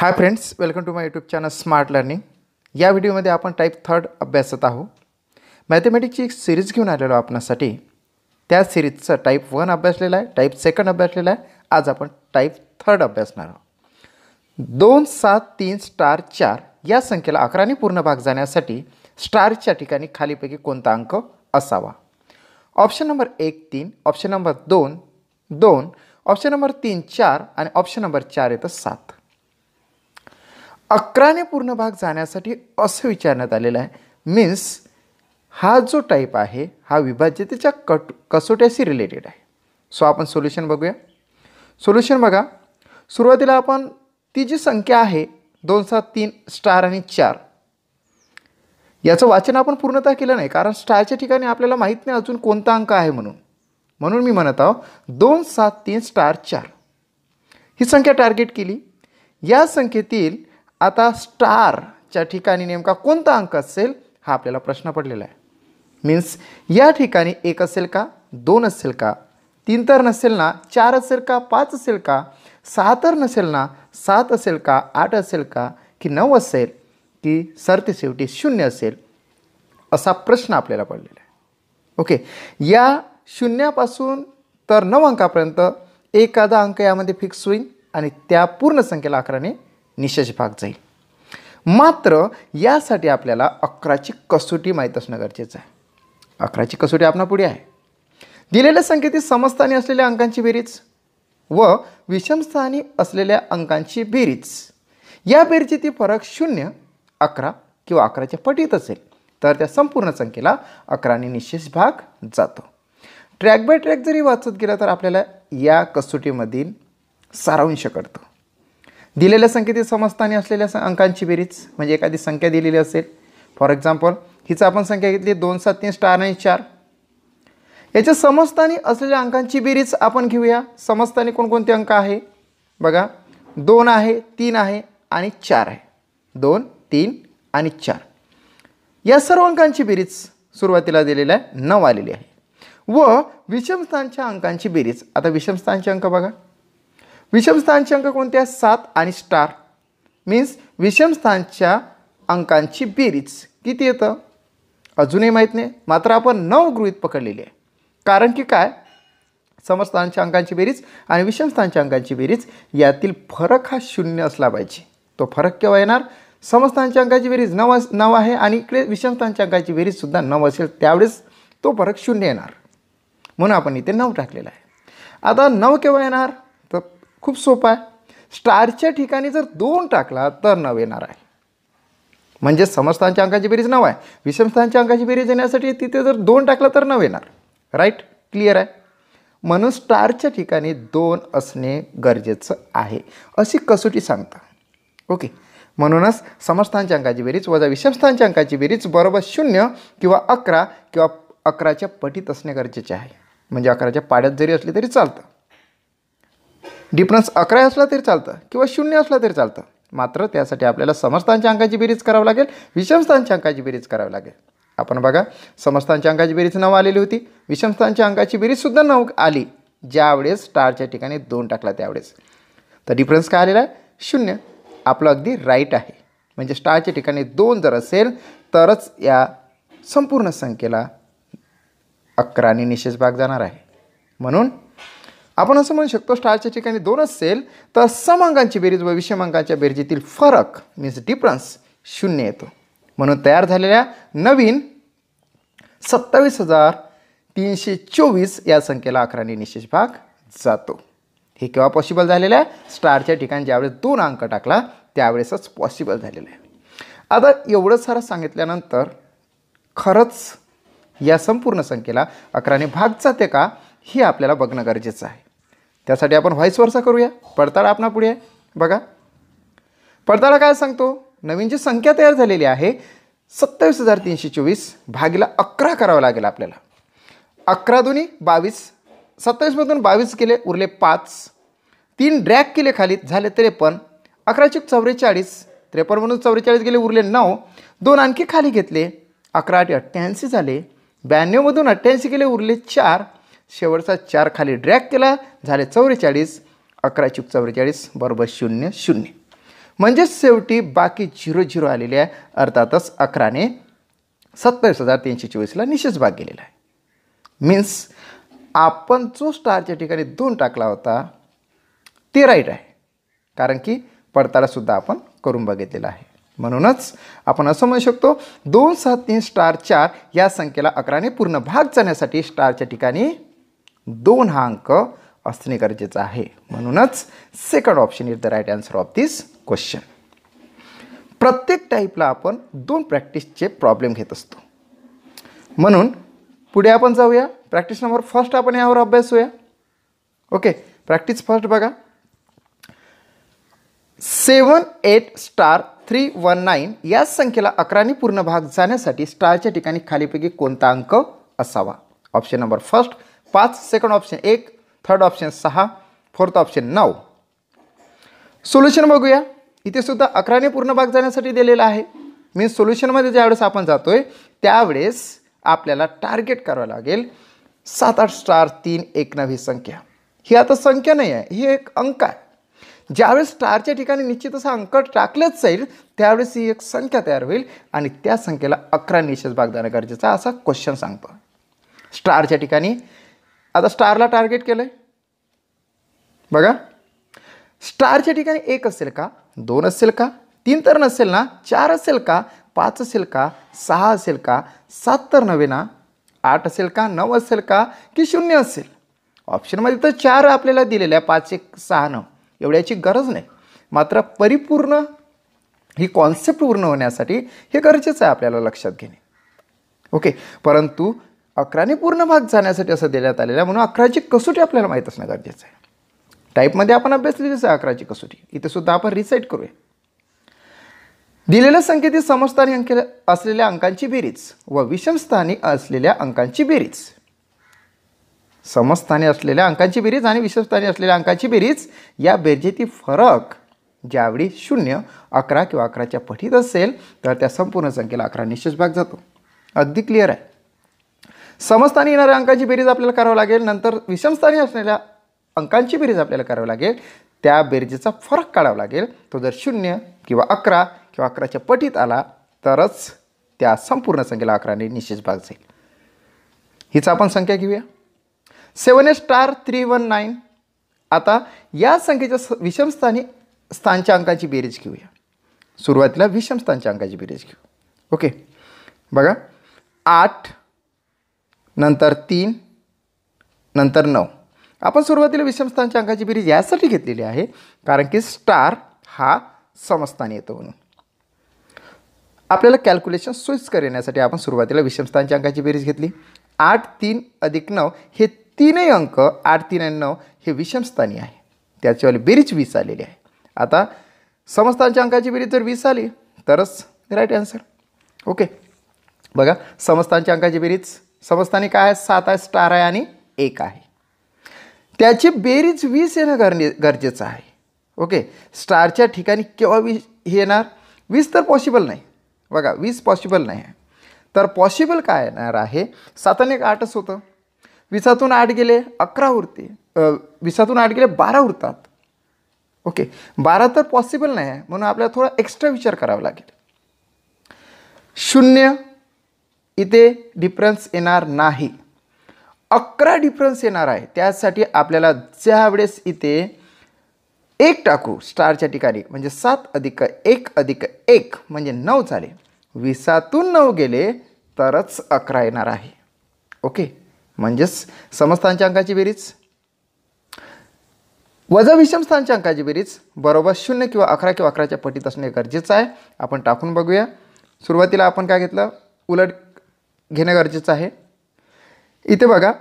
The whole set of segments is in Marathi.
Hi friends welcome to my YouTube channel smart learning या व्हिडिओमध्ये आपण टाईप थर्ड अभ्यासत आहोत. मॅथमॅटिक्सची एक सिरीज घेऊन आलेलो आपणासाठी. त्या सिरीजचं टाईप वन अभ्यासलेला आहे टाईप सेकंड अभ्यासलेला आहे. आज आपण टाईप थर्ड अभ्यासणार आहोत. दोन सात तीन स्टार चार या संख्येला अकराने पूर्ण भाग जाण्यासाठी स्टारच्या ठिकाणी खालीपैकी कोणता अंक असावा? ऑप्शन नंबर एक तीन ऑप्शन नंबर दोन दोन ऑप्शन नंबर तीन चार आणि ऑप्शन नंबर चार येतं सात. अकराने पूर्ण भाग जाण्यासाठी असं विचारण्यात आलेलं आहे. मीन्स हा जो टाईप आहे हा विभाज्यतेच्या कट कसोट्याशी रिलेटेड आहे. सो आपण सोल्युशन बघूया. सोल्युशन बघा. सुरुवातीला आपण ती जी संख्या आहे दोन सात तीन स्टार आणि चार याचं वाचन आपण पूर्णतः केलं नाही कारण स्टारच्या ठिकाणी आपल्याला माहीत नाही अजून कोणता अंक आहे म्हणून. म्हणून मी म्हणत आहो दोन सात तीन स्टार चार. ही संख्या टार्गेट केली. या संख्येतील आता स्टारच्या ठिकाणी नेमका कोणता अंक असेल हा आपल्याला प्रश्न पडलेला आहे. मीन्स या ठिकाणी एक असेल का दोन असेल का तीन तर नसेल ना चार असेल का पाच असेल का सहा तर नसेल ना सात असेल का आठ असेल का की नऊ असेल की सरते शेवटी शून्य असेल असा प्रश्न आपल्याला पडलेला आहे. ओके या शून्यापासून तर नऊ अंकापर्यंत एखादा अंक यामध्ये फिक्स होईल आणि त्या पूर्ण संख्येला अकराने निशेष भाग जाईल. मात्र यासाठी आपल्याला अकराची कसोटी माहीत असणं गरजेचं आहे. अकराची कसोटी आपणा पुढे आहे. दिलेल्या संख्येतील समस्थानी असलेल्या अंकांची बेरीज व विषमस्थानी असलेल्या अंकांची बेरीज. या बेरजेतील फरक शून्य अकरा किंवा अकराच्या पटीत असेल तर त्या संपूर्ण संख्येला अकराने निशेष भाग जातो. ट्रॅक बाय ट्रॅक जरी वाचत गेलं तर आपल्याला या कसोटीमधील सारांश कळतो. दिलेल्या संख्येतील समस्थानी असलेल्या अंकांची बेरीज म्हणजे एखादी संख्या दिलेली असेल. फॉर एक्झाम्पल हिचं आपण संख्या घेतली दोन सात तीन स्टार आणि चार. याच्या समस्थानी असलेल्या अंकांची बेरीज आपण घेऊया. समस्थानी कोणकोणते अंक आहे? बघा दोन आहे तीन आहे आणि चार आहे. दोन तीन आणि चार. या सर्व अंकांची बेरीज सुरुवातीला दिलेली आहे नऊ आलेली आहे. व विषमस्थानच्या अंकांची बेरीज. आता विषमस्थानचे अंक बघा. विषमस्थानचे अंक कोणते आहेत? सात आणि स्टार मीन्स विषमस्थानच्या अंकांची बेरीज. किती येतं? अजूनही माहीत नाही. मात्र आपण नऊ गृहित पकडलेली आहे. कारण की काय? समस्थानच्या अंकांची बेरीज आणि विषमस्थानच्या अंकांची बेरीज यातील फरक हा शून्य असला पाहिजे. तो फरक केव्हा येणार? समस्थानच्या अंकाची बेरीज नऊ अस नऊ आहे आणि इकडे विषमस्थानच्या अंकाची बेरीजसुद्धा नऊ असेल त्यावेळेस तो फरक शून्य येणार. म्हणून आपण इथे नऊ टाकलेला आहे. आता नऊ केव्हा येणार? खूप सोपं आहे. स्टारच्या ठिकाणी जर दोन टाकला तर नव येणार आहे. म्हणजे समस्थानच्या अंकाची बेरीज नऊ आहे. विषमस्थानच्या अंकाची बेरीज येण्यासाठी तिथे जर दोन टाकलं तर नव येणार. राईट क्लिअर आहे? म्हणून स्टारच्या ठिकाणी दोन असणे गरजेचं आहे. अशी कसोटी सांगता. ओके म्हणूनच समस्थानच्या अंकाची बेरीज वजा विषमस्थानच्या अंकाची बेरीज बरोबर शून्य किंवा अकरा किंवा अकराच्या पटीत असणे गरजेचे आहे. म्हणजे अकराच्या पाड्यात जरी असली तरी चालतं. डिफरन्स अकरा असला तरी चालतं किंवा शून्य असला तरी चालतं. मात्र त्यासाठी आपल्याला समस्थानच्या अंकाची बेरीज करावं लागेल विषमस्थानच्या अंकाची बेरीज करावी लागेल. आपण बघा समस्थानच्या अंकाची बेरीज नऊ आलेली होती. विषमस्थानच्या अंकाची बेरीजसुद्धा नऊ आली. ज्यावेळेस स्टारच्या ठिकाणी दोन टाकला त्यावेळेस. तर डिफरन्स काय आलेला आहे? शून्य. आपलं अगदी राईट आहे. म्हणजे स्टारच्या ठिकाणी दोन जर असेल तरच या संपूर्ण संख्येला अकराने निशेष भाग जाणार आहे. म्हणून आपण असं म्हणू शकतो स्टारच्या ठिकाणी दोन असेल तर समांकांची बेरीज व विषमांकांच्या बेरजेतील फरक मीन्स डिफरन्स शून्य येतो. म्हणून तयार झालेल्या नवीन सत्तावीस हजार तीनशे चोवीस या संख्येला अकराने निशेष भाग जातो. हे केव्हा पॉसिबल झालेलं आहे? स्टारच्या ठिकाणी ज्यावेळेस दोन अंक टाकला त्यावेळेसच पॉसिबल झालेलं आहे. आता एवढं सारं सांगितल्यानंतर खरंच या संपूर्ण संख्येला अकराने भाग जाते का हे आपल्याला बघणं गरजेचं आहे. त्यासाठी आपण व्हाईस वर्षा करूया. पडताळा आपणा पुढे. आहे बघा. पडताळा काय सांगतो? नवीन जी संख्या तयार झालेली आहे सत्तावीस हजार तीनशे चोवीस भागीला अकरा करावं लागेल आपल्याला. अकरा दोन्ही बावीस. सत्तावीसमधून बावीस केले उरले पाच. तीन ड्रॅग केले खाली झाले त्रेपन्न. अकराशे चव्वेचाळीस चौवेचाळीस. त्रेपन्नमधून चौवेचाळीस गेले उरले नऊ. दोन आणखी खाली घेतले अकरा आठ अठ्ठ्याऐंशी झाले. ब्याण्णवमधून अठ्ठ्याऐंशी केले उरले चार. शेवटचा चार खाली ड्रॅग केला. झाले चौवेचाळीस अकरा चूक चौवेचाळीस बरोबर शून्य शून्य. म्हणजेच शेवटी बाकी झिरो झिरो आलेले आहे. अर्थातच अकराने सत्तावीस हजार तीनशे चोवीसला निशेष भाग गेलेला आहे. मीन्स आपण जो स्टारच्या ठिकाणी दोन टाकला होता ते राईट आहे. कारण की पडताळासुद्धा आपण करून बघितलेला आहे. म्हणूनच आपण असं म्हणू शकतो दोन सात तीन स्टार चार या संख्येला अकराने पूर्ण भाग जाण्यासाठी स्टारच्या ठिकाणी दोन हा अंक असणे गरजेचं आहे. म्हणूनच second option is the right answer of this question प्रत्येक टाईपला आपण दोन प्रॅक्टिसचे प्रॉब्लेम घेत असतो. म्हणून पुढे आपण जाऊया. प्रॅक्टिस नंबर फर्स्ट आपण यावर अभ्यासूया ओके प्रॅक्टिस फर्स्ट बघा. Seven eight star three one nine या संख्येला अकराने पूर्ण भाग जाण्यासाठी स्टारच्या ठिकाणी खालीपैकी कोणता अंक असावा? ऑप्शन नंबर फर्स्ट पाच सेकंड ऑप्शन एक थर्ड ऑप्शन सहा फोर्थ ऑप्शन नऊ. सोल्युशन बघूया. इथे सुद्धा अकराने पूर्ण भाग जाण्यासाठी दिलेला आहे. मीन्स सोल्युशनमध्ये ज्यावेळेस आपण जातो आहे त्यावेळेस आपल्याला टार्गेट करावं लागेल. सात आठ स्टार तीन एक नवी संख्या. ही आता संख्या नाही आहे ही एक अंक आहे. ज्यावेळेस स्टारच्या ठिकाणी निश्चित असा अंक टाकलेच जाईल त्यावेळेस ही एक संख्या तयार होईल आणि त्या संख्येला अकरा निशेष भाग देणं गरजेचा असा क्वेश्चन सांगतो. स्टारच्या ठिकाणी आता स्टारला टार्गेट केलं आहे बघा. स्टारच्या ठिकाणी एक असेल का दोन असेल का तीन तर नसेल ना चार असेल का पाच असेल का सहा असेल का सात तर नव्हे ना आठ असेल का नऊ असेल का की शून्य असेल. ऑप्शनमध्ये तर चार आपल्याला दिलेल्या पाच एक सहा नऊ. एवढ्याची गरज नाही. मात्र परिपूर्ण ही कॉन्सेप्ट पूर्ण होण्यासाठी हे गरजेचं आहे आपल्याला लक्षात घेणे. ओके. परंतु अकराने पूर्ण भाग जाण्यासाठी असं देण्यात आलेलं आहे. म्हणून अकराची कसोटी आपल्याला माहीत असणं गरजेचं आहे. टाईपमध्ये आपण अभ्यासलेलीच आहे अकराची कसोटी. इथे सुद्धा आपण रिसेट करूया. दिलेल्या संख्येतील समस्थानी अंक असलेल्या अंकांची बेरीज व विषमस्थानी असलेल्या अंकांची बेरीज. समस्थानी असलेल्या अंकांची बेरीज आणि विषमस्थानी असलेल्या अंकांची बेरीज या बेरजेतील फरक ज्यावेळी शून्य अकरा किंवा अकराच्या पटीत असेल तर त्या संपूर्ण संख्येला अकरा निश्चित भाग जातो. अगदी क्लिअर आहे. समस्थानी येणाऱ्या अंकांची बेरीज आपल्याला करावं लागेल. नंतर विषमस्थानी असलेल्या अंकांची बेरीज आपल्याला करावी लागेल. त्या बेरजेचा फरक काढावा लागेल. तो जर शून्य किंवा अकरा किंवा अकराच्या पटीत आला तरच त्या संपूर्ण संख्येला अकराने निश्चित भाग जाईल हीच आपण संख्या घेऊया. Seven A star three one nine. आता या संख्येच्या स विषमस्थानी स्थानच्या अंकाची बेरीज घेऊया. सुरुवातीला विषमस्थानच्या अंकाची बेरीज घेऊ. ओके. बघा. आठ नंतर तीन नंतर नऊ. आपण सुरुवातीला विषमस्थानच्या अंकाची बेरीज यासाठी घेतलेली आहे कारण की स्टार हा समस्थानी येतो म्हणून. आपल्याला कॅल्क्युलेशन सोयीस्कर येण्यासाठी आपण सुरुवातीला विषमस्थानच्या अंकाची बेरीज घेतली. आठ तीन अधिक नऊ हे तीनही अंक आठ तीन आणि नऊ हे विषमस्थानी आहे. त्याच्यावाली बेरीज वीस आलेली आहे. आता समस्थानच्या अंकाची बेरीज जर वीस आली तरच राईट आन्सर ओके बघा समस्थानच्या अंकाची बेरीज समजताना काय आहे? सात आहे स्टार आहे आणि एक आहे. त्याची बेरीज वीस येणं गरजे गरजेचं आहे. ओके? स्टारच्या ठिकाणी केव्हा वीस हे येणार? वीस तर पॉसिबल नाही. बघा वीस पॉसिबल नाही आहे. तर पॉसिबल काय येणार आहे? साताने एक आठच होतं. विसातून आठ गेले अकरा उरते. विसातून आठ गेले बारा उरतात. ओके? बारा तर पॉसिबल नाही आहे. म्हणून आपल्याला थोडा एक्स्ट्रा विचार करावा लागेल. शून्य इथे डिफरन्स येणार नाही. अकरा डिफरन्स येणार आहे. त्यासाठी आपल्याला ज्यावेळेस इथे एक टाकू स्टारच्या ठिकाणी म्हणजे सात अधिक एक अधिक एक म्हणजे नऊ झाले. विसातून नऊ गेले तरच अकरा येणार आहे. ओके? म्हणजेच समस्थानच्या अंकाची बेरीज. वजा विषमस्थानच्या अंकाची बेरीज. बरोबर शून्य किंवा अकरा किंवा अकराच्या पटीत असणे गरजेचं आहे. आपण टाकून बघूया. सुरुवातीला आपण काय घेतलं? उलट घेणं गरजेचं आहे. इथे बघा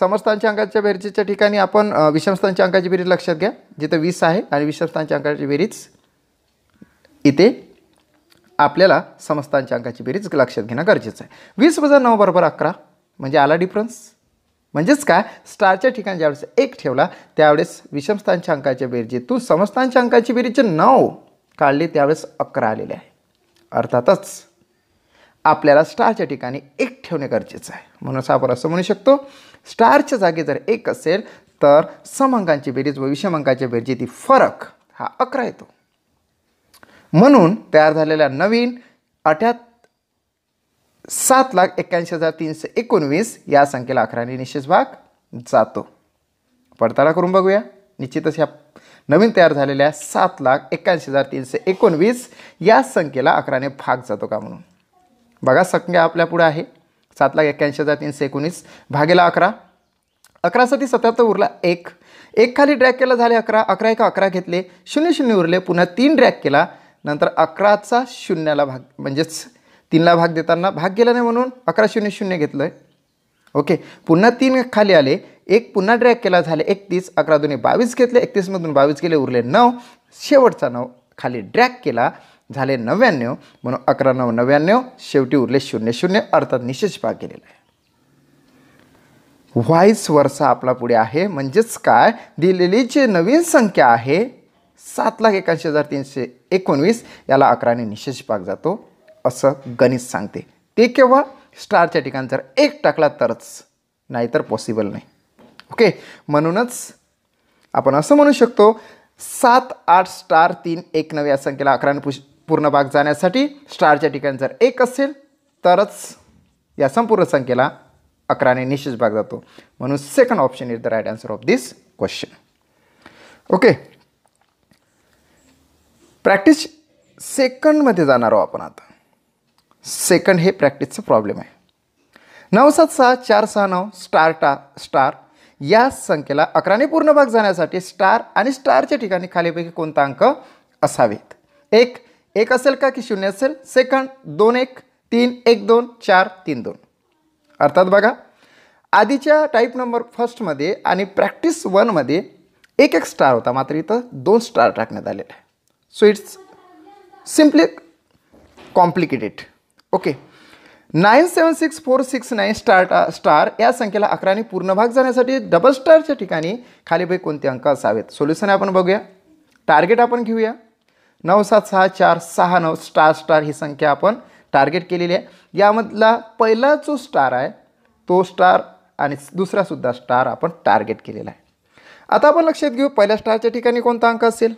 समस्थानच्या अंकाच्या बेरीजच्या ठिकाणी आपण विषमस्थानच्या अंकाची बेरीज लक्षात घ्या. जिथं वीस आहे आणि विषमस्थानच्या अंकाची बेरीज इथे आपल्याला समस्थानच्या अंकाची बेरीज लक्षात घेणं गरजेचं आहे. वीस वजा नऊ बरोबर अकरा म्हणजे आला डिफरन्स म्हणजेच काय? स्टारच्या ठिकाणी ज्यावेळेस एक ठेवला त्यावेळेस विषमस्थानच्या अंकाच्या बेरजेतून समस्थानच्या अंकाची बेरीज नऊ काढली त्यावेळेस अकरा आलेले आहे. अर्थातच आपल्याला स्टारच्या ठिकाणी एक ठेवणे गरजेचं आहे. म्हणून आपण असं म्हणू शकतो स्टारच्या जागी जर एक असेल तर सम अंकांची बेरीज व विषम अंकाच्या बेरजेतील फरक हा अकरा येतो. म्हणून तयार झालेल्या नवीन अठ्यात सात लाख एक्क्याऐंशी हजार तीनशे एकोणवीस या संख्येला अकराने निशेष भाग जातो. पडताळा करून बघूया. निश्चितच ह्या नवीन तयार झालेल्या सात लाख एक्क्याऐंशी हजार तीनशे एकोणवीस या संख्येला अकराने भाग जातो का म्हणून? बघा संख्या आपल्या पुढे आहे. सात लाख एक्क्याऐंशी हजार तीनशे एकोणीस. भागेला अकरा. अकरासाठी सत्याहत्तर उरला एक. एक खाली ड्रॅक केला झाले अकरा. अकरा एका अकरा घेतले. शून्य शून्य उरले. पुन्हा तीन ड्रॅक केला. नंतर अकराचा शून्याला भाग. म्हणजेच तीनला भाग देताना भाग गेला नाही म्हणून अकरा शून्य शून्य घेतलं आहे ओके. पुन्हा तीन खाली आले. एक पुन्हा ड्रॅक केला झाले एकतीस. अकरा दोन्ही बावीस घेतले. एकतीसमधून बावीस गेले उरले नऊ. शेवटचा नऊ. खाली ड्रॅक केला. झाले नव्याण्णव म्हणून अकरा नऊ नव्याण्णव शेवटी उरले शून्य शून्य अर्थात निशेष भाग गेलेला आहे. व्हाईस वर्षा आपला पुढे आहे म्हणजेच काय? दिलेली जी नवीन संख्या आहे सात लाख एकाऐंशी हजार तीनशे एकोणवीस याला अकराने निशेष भाग जातो असं गणित सांगते. ते केव्हा स्टारच्या ठिकाणी जर एक टाकला तरच नाहीतर पॉसिबल नाही. ओके म्हणूनच आपण असं म्हणू शकतो सात आठ स्टार तीन एक नव्या या संख्येला अकराने पुश पूर्ण भाग जाण्यासाठी स्टारच्या ठिकाणी जर एक असेल तरच या संपूर्ण संख्येला अकराने निश्चित भाग जातो. म्हणून second option is the right answer of this question okay practice सेकंडमध्ये जाणार आहोत आपण आता. सेकंड हे प्रॅक्टिसचं प्रॉब्लेम आहे. नऊ सात सहा चार सहा नऊ स्टार टा स्टार या संख्येला अकराने पूर्ण भाग जाण्यासाठी स्टार आणि स्टारच्या ठिकाणी खालीपैकी कोणता अंक असावेत? एक एक असेल का की शून्य असेल? सेकंड दोन एक तीन एक दोन चार तीन दोन. अर्थात बघा आधीच्या टाईप नंबर फर्स्टमध्ये आणि प्रॅक्टिस वनमध्ये एक एक स्टार होता. मात्र इथं दोन स्टार टाकण्यात आलेला आहे so it's simply complicated okay nine seven six four six nine star star या संख्येला अकराने पूर्ण भाग जाण्यासाठी डबल स्टारच्या ठिकाणी खालीपैकी कोणते अंक असावेत? सोल्युशन आपण बघूया. टार्गेट आपण घेऊया. नऊ सात सहा चार सहा नऊ स्टार स्टार ही संख्या आपण टार्गेट केलेली आहे. यामधला पहिला जो स्टार आहे तो स्टार आणि दुसरासुद्धा स्टार आपण टार्गेट केलेला आहे. आता आपण लक्षात घेऊ पहिल्या स्टारच्या ठिकाणी कोणता अंक असेल?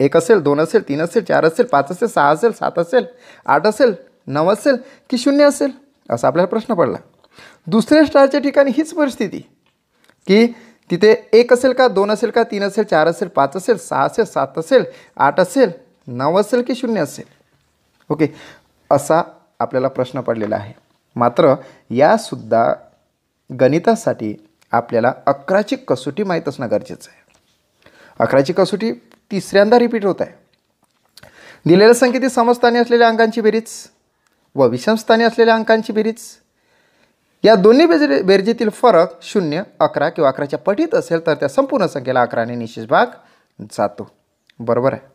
एक असेल दोन असेल तीन असेल चार असेल पाच असेल सहा असेल सात असेल आठ असेल नऊ असेल की शून्य असेल? असा आपल्याला प्रश्न पडला. दुसऱ्या स्टारच्या ठिकाणी हीच परिस्थिती की तिथे एक असेल का दोन असेल का तीन असेल चार असेल पाच असेल सहा असेल सात असेल आठ असेल नऊ असेल की शून्य असेल? ओके. असा आपल्याला प्रश्न पडलेला आहे. मात्र यासुद्धा गणितासाठी आपल्याला अकराची कसोटी माहीत असणं गरजेचं आहे. अकराची कसोटी तिसऱ्यांदा रिपीट होत आहे. दिलेल्या संख्येतील समस्थानी असलेल्या अंकांची बेरीज व विषमस्थानी असलेल्या अंकांची बेरीज या दोन्ही बेरजे बेरजेतील फरक शून्य अकरा किंवा अकराच्या पटीत असेल तर त्या संपूर्ण संख्येला अकराने निश्चित भाग जातो. बरोबर आहे.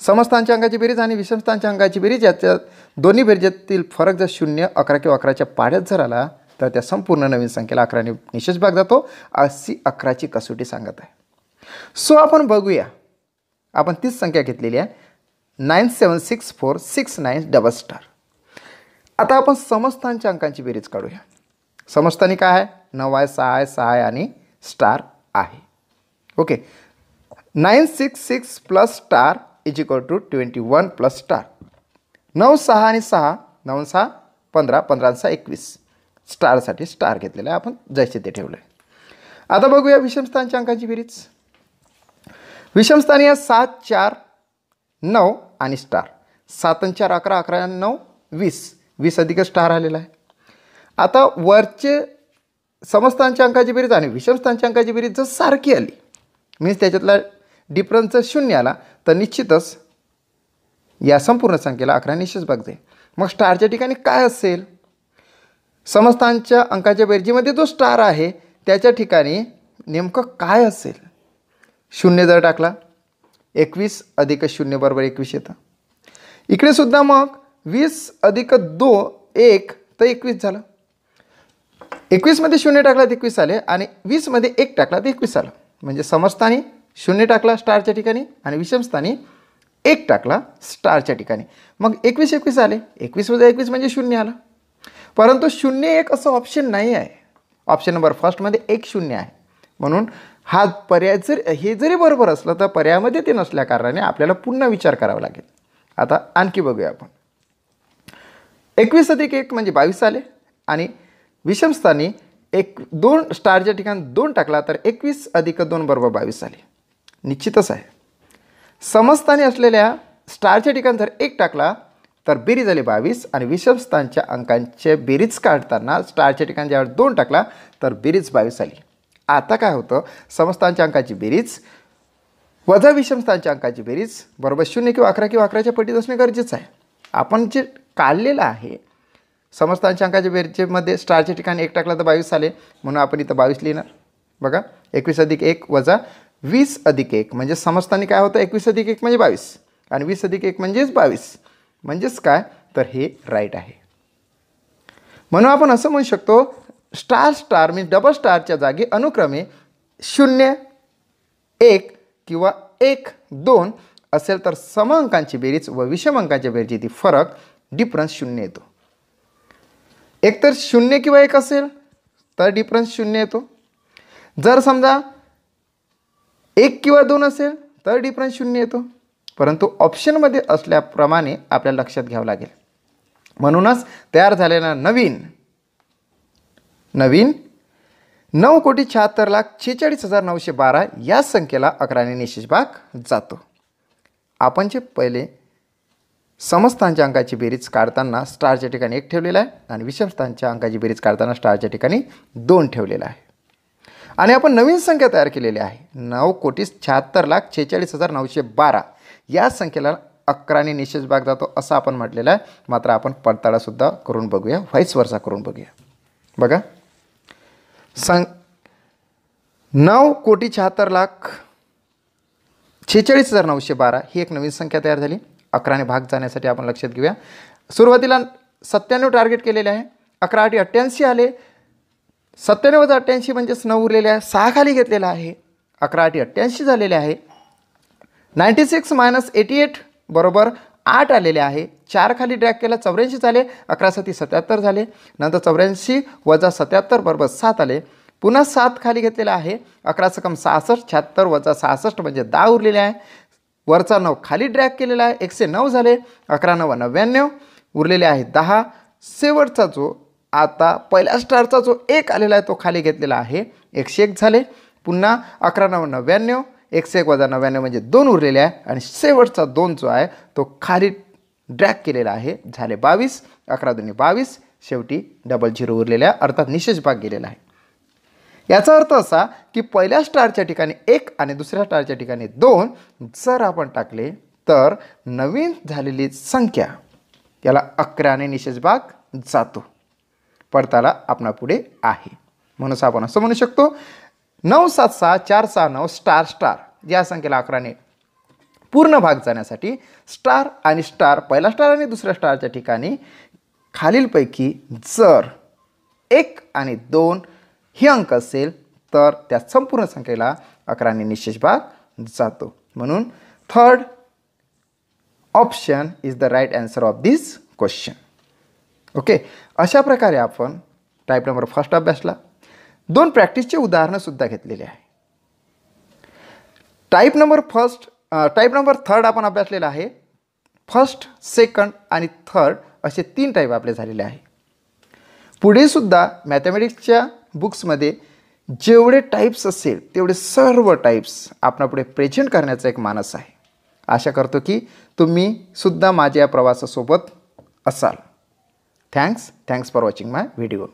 समस्थांच्या अंगाची बेरीज आणि विषमस्थांच्या अंगाची बेरीज याच्या दोन्ही बेरजेतील फरक जर शून्य अकरा किंवा अकराच्या पाड्यात जर आला तर त्या संपूर्ण नवीन संख्येला अकराने निशेष भाग जातो अशी अकराची कसोटी सांगत आहे. सो आपण बघूया. आपण तीच संख्या घेतलेली आहे. Nine seven six four six nine double star. आता आपण समस्थानच्या अंकांची बेरीज काढूया. समस्थानी काय आहे? नऊ आहे सहा आहे सहा आहे आणि स्टार आहे. Okay. Nine six six plus star is equal to twenty one plus star. नऊ सहा आणि सहा नऊ सहा पंधरा पंधरा सहा एकवीस. स्टारसाठी स्टार घेतलेला आहे आपण जैसे ते ठेवलं आहे आता बघूया विषमस्थानच्या अंकांची बेरीज. विषमस्थानी आहे सात चार नऊ आणि स्टार. सात चार अकरा अकरा नऊ वीस. वीस अधिक स्टार आलेला आहे. आता वरचे समस्थानच्या अंकाची बेरीज आणि विषमस्थानच्या अंकाची बेरीज जर सारखी आली मीन्स त्याच्यातला डिफरन्स जर शून्य आला तर निश्चितच या संपूर्ण संख्येला अकरा निश्चित भाग जाईल. मग स्टारच्या ठिकाणी काय असेल? समस्थानच्या अंकाच्या बेरजीमध्ये जो स्टार आहे त्याच्या ठिकाणी नेमकं काय असेल? शून्य जर टाकला एकवीस अधिक शून्य बरोबर एकवीस येतं. इकडे सुद्धा मग वीस अधिक दो एक तर एकवीस झालं. एकवीसमध्ये शून्य टाकला तर एकवीस आले आणि वीसमध्ये एक टाकला तर एकवीस आलं. म्हणजे समस्थानी शून्य टाकला स्टारच्या ठिकाणी आणि विषमस्थानी एक टाकला स्टारच्या ठिकाणी. मग एकवीस एकवीस आले. एकवीसमध्ये एकवीस म्हणजे शून्य आलं. परंतु शून्य एक असं ऑप्शन नाही आहे. ऑप्शन नंबर फर्स्टमध्ये एक शून्य आहे. म्हणून हा पर्याय जर हे जरी बरोबर असलं तर पर्यायामध्ये ते नसल्या कारणाने आपल्याला पुन्हा विचार करावा लागेल. आता आणखी बघूया आपण. एकवीस अधिक एक म्हणजे बावीस आले. आणि विषमस्थानी एक दोन स्टारच्या ठिकाणी दोन टाकला तर एकवीस अधिक दोन बरोबर बावीस आले. निश्चितच आहे. समस्थानी असलेल्या स्टारच्या ठिकाणी जर एक टाकला तर बेरीज आली बावीस आणि विषमस्थानच्या अंकांचे बेरीज काढताना स्टारच्या ठिकाणी ज्यावेळेस दोन टाकला तर बेरीज बावीस आली. आता काय होतं? समस्थानच्या अंकाची बेरीज वजा विषमस्थानच्या अंकाची बेरीज बरोबर शून्य किंवा अकरा किंवा अकराच्या पटीत असणे गरजेचं आहे. आपण जे काढलेलं आहे. समस्थानच्या अंकाच्या बेरजेमध्ये स्टारच्या ठिकाणी एक टाकला तर बावीस आले. म्हणून आपण इथं बावीस लिहिणार. बघा एकवीस अधिक एक वजा वीस अधिक एक. म्हणजे समजताना काय होतं? एकवीस अधिक एक म्हणजे बावीस. आणि वीस अधिक एक म्हणजेच बावीस. म्हणजेच काय? तर हे राईट आहे. म्हणून आपण असं म्हणू शकतो स्टार स्टार म्हणजे डबल स्टारच्या जागी अनुक्रमे शून्य एक किंवा एक दोन असेल तर सम अंकांची बेरीज व विषम अंकांच्या बेरीजची फरक डिफरन्स शून्य येतो. एक तर शून्य किंवा एक असेल तर डिफरन्स शून्य येतो. जर समजा एक किंवा दोन असेल तर डिफरन्स शून्य येतो. परंतु ऑप्शनमध्ये असल्याप्रमाणे आपल्याला लक्षात घ्यावं लागेल. म्हणूनच तयार झालेला नवीन नवीन नऊ कोटी शहात्तर लाख छेचाळीस हजार नऊशे बारा या संख्येला अकराने निशेष भाग जातो. आपण जे पहिले समस्थानच्या अंकाची बेरीज काढताना स्टारच्या ठिकाणी एक ठेवलेला आहे आणि विषमस्थानच्या अंकाची बेरीज काढताना स्टारच्या ठिकाणी दोन ठेवलेला आहे. आणि आपण नवीन संख्या तयार केलेली आहे. नऊ कोटी शहात्तर लाख छेचाळीस हजार नऊशे बारा. या संख्येला अकराने निशेष भाग जातो असं आपण म्हटलेलं आहे. मात्र आपण पडताळासुद्धा करून बघूया. व्हाईस वर्षा करून बघूया. बघा. सं नऊ कोटी शहात्तर लाख छेचाळीस हजार नऊशे बारा ही एक नवीन संख्या तयार झाली. अकराने भाग जाण्यासाठी आपण लक्षात घेऊया. सुरुवातीला सत्त्याण्णव टार्गेट केलेले आहे. अकरा आठी अठ्ठ्याऐंशी आले. सत्त्याण्णव वजा अठ्ठ्याऐंशी म्हणजेच नऊ उरलेले आहे. सहा खाली घेतलेला आहे. अकरा आठी अठ्ठ्याऐंशी झालेले आहे. Ninety six minus eighty eight बरोबर आठ आलेले आहे. चार खाली ड्रॅग केला चौऱ्याऐंशी झाले. अकरा सती सत्याहत्तर झाले. नंतर चौऱ्याऐंशी वजा सत्याहत्तर बरोबर सात आले. पुन्हा सात खाली घेतलेला आहे. अकरा सकम सहासष्ट शहात्तर वजा सहासष्ट म्हणजे दहा उरलेले आहे. वरचा नऊ. खाली ड्रॅग केलेला आहे. एकशे नऊ झाले. अकरा नऊ नव्याण्णव. उरलेले आहे दहा. शेवटचा जो आता पहिल्या स्टारचा जो एक आलेला आहे तो खाली घेतलेला आहे. एकशे एक झाले. पुन्हा अकरा नऊ नव्याण्णव. एकशे एक वजा नव्याण्णव म्हणजे दोन उरलेले आहे. आणि शेवटचा दोन जो आहे तो खाली ड्रॅग केलेला आहे. झाले बावीस. अकरा दोन्ही बावीस. शेवटी डबल झिरो उरलेल्या अर्थात निशेष भाग गेलेला आहे. याचा अर्थ असा की पहिल्या स्टारच्या ठिकाणी एक आणि दुसऱ्या स्टारच्या ठिकाणी दोन जर आपण टाकले तर नवीन झालेली संख्या याला अकराने निशेष भाग जातो. पडताला आपणापुढे आहे. म्हणून आपण असं म्हणू शकतो नऊ सात सहा चार सहा नऊ स्टार स्टार या संख्येला अकराने पूर्ण भाग जाण्यासाठी स्टार आणि स्टार पहिला स्टार आणि दुसऱ्या स्टारच्या ठिकाणी खालीलपैकी जर एक आणि दोन हे अंक असेल तर त्या संपूर्ण संख्येला अकराने निशेष भाग जातो. म्हणून third option is the right answer of this question okay अशा प्रकारे आपण टाईप नंबर फर्स्ट अभ्यासला. दोन प्रॅक्टिसचे उदाहरणंसुद्धा घेतलेले आहे. Type number first type number third आपण अभ्यासलेला आहे. फर्स्ट सेकंड आणि थर्ड असे तीन टाईप आपले झालेले आहे. पुढेसुद्धा मॅथमॅटिक्सच्या बुक्समध्ये जेवढे टाईप्स असेल तेवढे सर्व टाईप्स आपणापुढे प्रेझेंट करण्याचा एक मानस आहे. आशा करतो की तुम्ही सुद्धा माझ्या या प्रवासासोबत असाल. Thanks thanks for watching my video